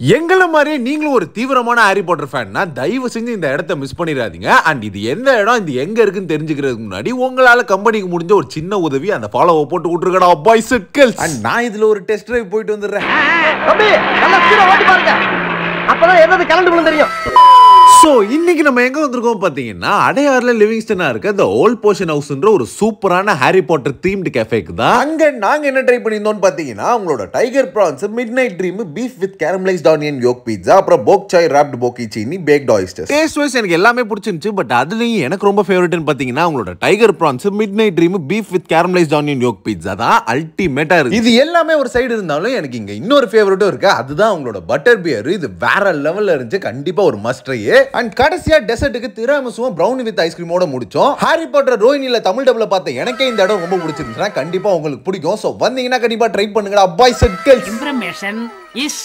எங்களை மாதிரியே நீங்களும் ஒரு தீவிரமான ஹாரி பாட்டர் ஃபேன்னா தயவு செஞ்சு இந்த இடத்த மிஸ் பண்ணிடாதீங்க அண்ட் இது எந்த இடம் இது எங்க இருக்குன்னு தெரிஞ்சுக்கிறதுக்கு முன்னாடி உங்களால கம்பெனிக்கு முடிஞ்ச ஒரு சின்ன உதவி அந்த ஃபாலோவை போட்டு விட்டுருக்கடா பாய்ஸ் கேர்ள்ஸ் அண்ட் நான் இதுல ஒரு டெஸ்ட் டிரைவ் போயிட்டு வந்துடுறேன் அப்பதான் எதாவது கலண்டு தெரியும் ஸோ இன்னைக்கு நம்ம எங்க வந்திருக்கோம் பாத்தீங்கன்னா அடையாறுல லிவிங்ஸ்டனா இருக்க இந்த ஓல்ட் போர்ஷன் ஹவுஸ்ன்ற ஒரு சூப்பரான ஹாரி பாட்டர் தீம்டு கேஃபேக்கு தான் அங்க நாங்க என்ன ட்ரை பண்ணியிருந்தோம்னு பாத்தீங்கன்னா உங்களோட tiger prawns midnight dream beef with caramelised onion yolk pizza அப்புறம் போக் சாய் ராப்ட் போக்கி சீனி பேக்ட் ஆயிஸ்டர்ஸ் டேஸ்ட் வைஸ் எனக்கு எல்லாமே பிடிச்சிருந்துச்சு பட் அதுலயும் எனக்கு ரொம்ப ஃபேவரட்னு பாத்தீங்கன்னா உங்களோட tiger prawns midnight dream beef with caramelised onion yolk pizza தான் அல்டிமேட்டா இருக்கு இது எல்லாமே ஒரு சைடு இருந்தாலும் எனக்கு இங்க இன்னொரு ஃபேவரட்டும் இருக்கு. அதுதான் உங்களோட பட்டர் பியர் இது வேற லெவல்ல இருந்துச்சு. கண்டிப்பா ஒரு மஸ்ட்ரையே அண்ட் கடைசியா டெசர்ட்டுக்கு திராமசுவும் ப்ரௌன் வித் ஐஸ்கிரீமோட முடிச்சோம். ஹாரி பாட்டர் ரோஹினில தமிழ் டபுள பார்த்த எனக்கே இந்த இடம் ரொம்ப பிடிச்சிருந்துச்சுன்னா கண்டிப்பா உங்களுக்கு பிடிக்கும். ஸோ வந்தீங்கன்னா கண்டிப்பா ட்ரை பண்ணுங்கடா. Boy said girls is is.